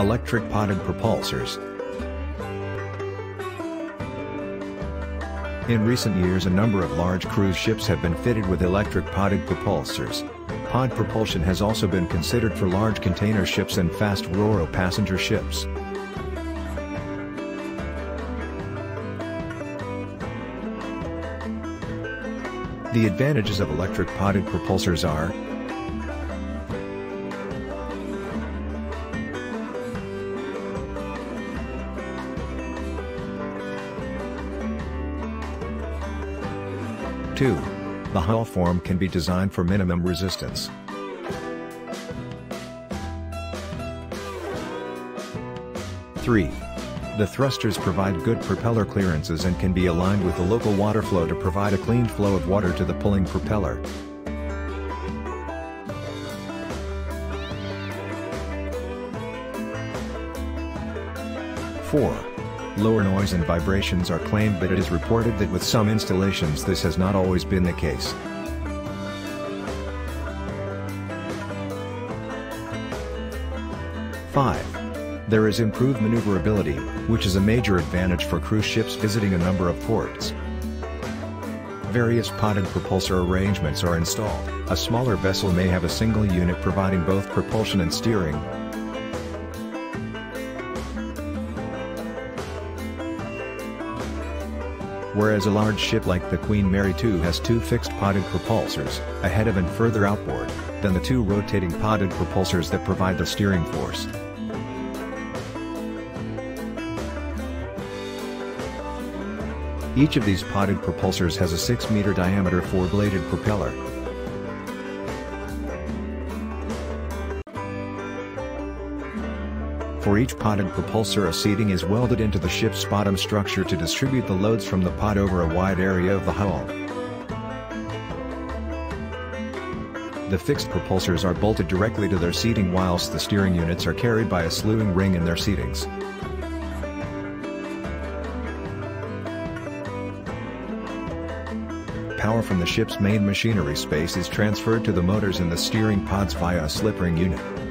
Electric podded propulsors. In recent years a number of large cruise ships have been fitted with electric podded propulsors. Pod propulsion has also been considered for large container ships and fast RoRo passenger ships. The advantages of electric podded propulsors are Two, the hull form can be designed for minimum resistance. Three, the thrusters provide good propeller clearances and can be aligned with the local water flow to provide a clean flow of water to the pulling propeller. Four, Lower noise and vibrations are claimed but it is reported that with some installations this has not always been the case. Five. There is improved maneuverability, which is a major advantage for cruise ships visiting a number of ports. Various podded propulsor arrangements are installed. A smaller vessel may have a single unit providing both propulsion and steering. Whereas a large ship like the Queen Mary II has two fixed podded propulsors, ahead of and further outboard, than the two rotating podded propulsors that provide the steering force. Each of these podded propulsors has a 6-meter diameter four-bladed propeller. For each podded propulsor a seating is welded into the ship's bottom structure to distribute the loads from the pod over a wide area of the hull. The fixed propulsors are bolted directly to their seating whilst the steering units are carried by a slewing ring in their seatings. power from the ship's main machinery space is transferred to the motors in the steering pods via a slip ring unit.